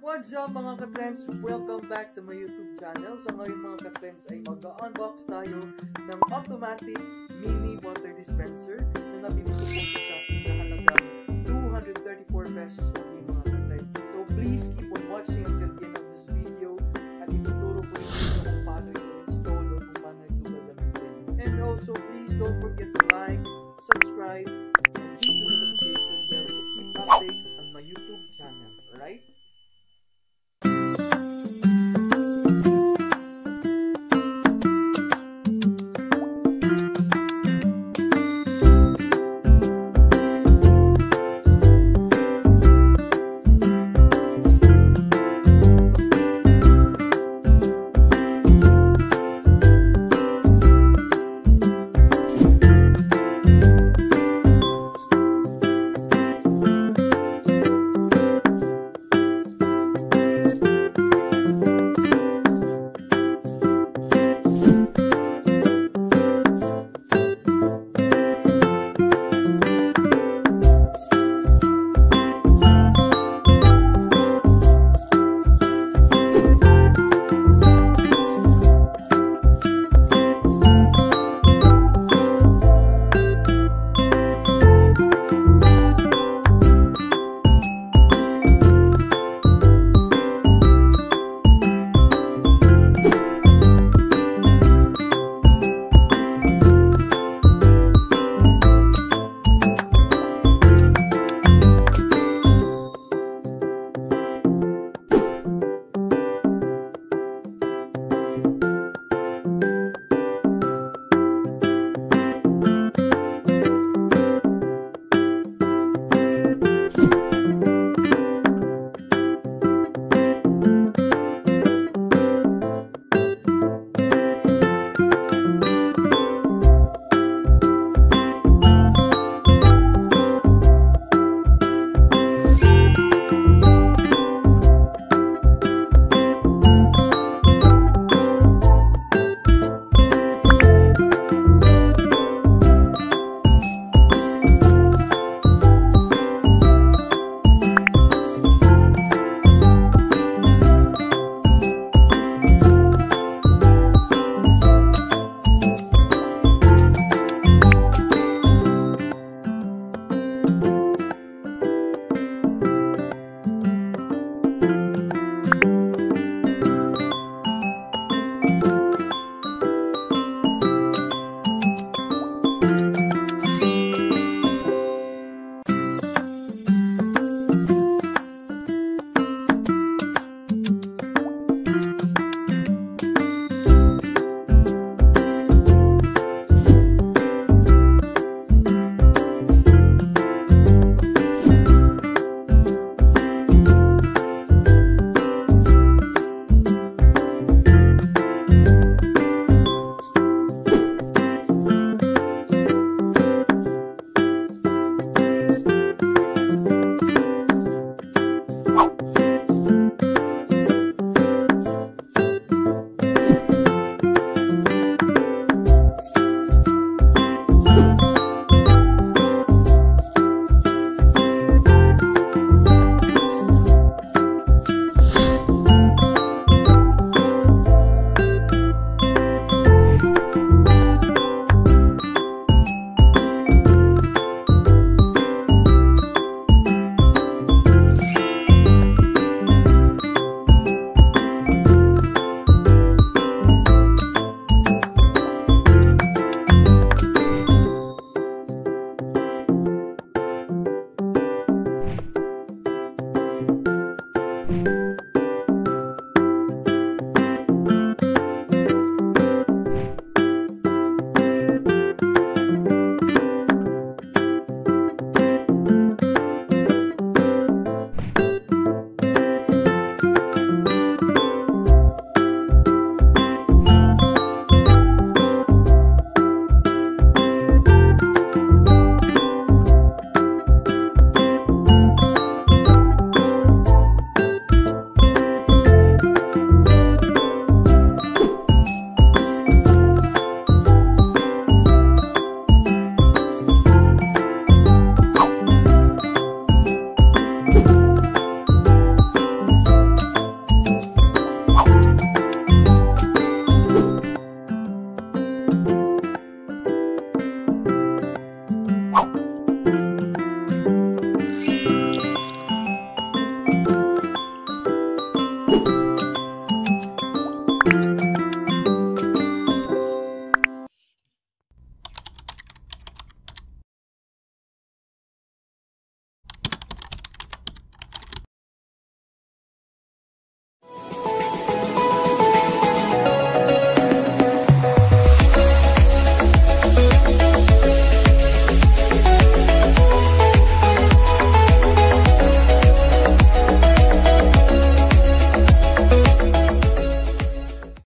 What's up mga ka-trends? Welcome back to my YouTube channel. So ngayon mga ka-trends ay mag-unbox tayo ng automatic mini water dispenser na nabili ko sa Shopee sa halagang 234 pesos only mga ka-trends. So please keep on watching until the end of this video at ituturo ko yung video kung paano ito install or kung paano ito gagamitin. And also please don't forget to like, you